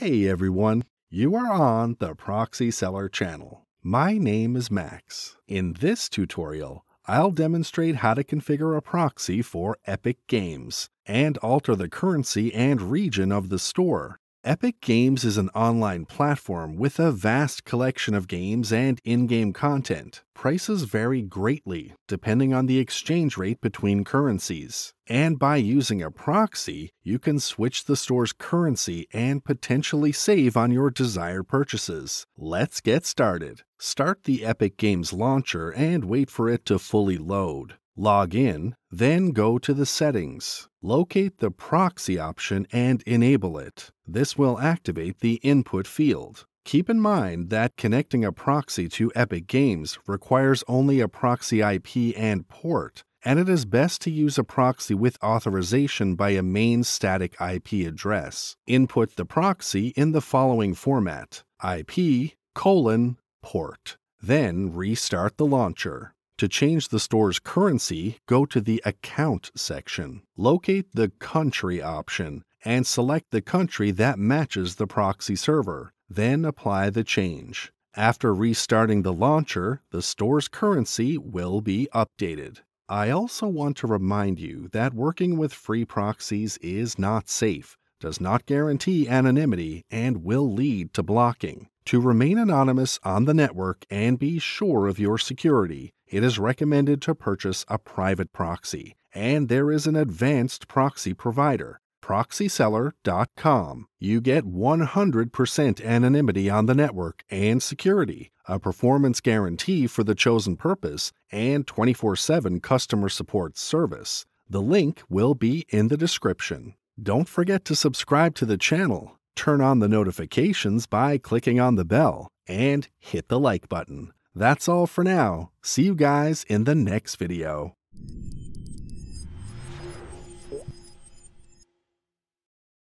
Hey everyone, you are on the Proxy Seller channel. My name is Max. In this tutorial, I'll demonstrate how to configure a proxy for Epic Games and alter the currency and region of the store. Epic Games is an online platform with a vast collection of games and in game content. Prices vary greatly depending on the exchange rate between currencies. And by using a proxy, you can switch the store's currency and potentially save on your desired purchases. Let's get started. Start the Epic Games launcher and wait for it to fully load. Log in, then go to the settings. Locate the proxy option and enable it. This will activate the input field. Keep in mind that connecting a proxy to Epic Games requires only a proxy IP and port, and it is best to use a proxy with authorization by a main static IP address. Input the proxy in the following format IP colon port. Then restart the launcher. To change the store's currency, go to the Account section. Locate the Country option and select the country that matches the proxy server. Then apply the change. After restarting the launcher, the store's currency will be updated. I also want to remind you that working with free proxies is not safe, does not guarantee anonymity, and will lead to blocking. To remain anonymous on the network and be sure of your security, it is recommended to purchase a private proxy, and there is an advanced proxy provider, proxyseller.com. You get 100% anonymity on the network and security, a performance guarantee for the chosen purpose, and 24 7 customer support service. The link will be in the description. Don't forget to subscribe to the channel, turn on the notifications by clicking on the bell, and hit the like button. That's all for now. See you guys in the next video.